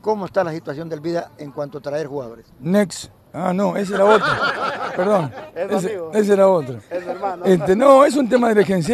¿Cómo está la situación del Vida en cuanto a traer jugadores? Next. Ah, no, ese era otra. Perdón. Es tu Ese, amigo. ese era otra. Es hermano. Este, no, es un tema dirigencial.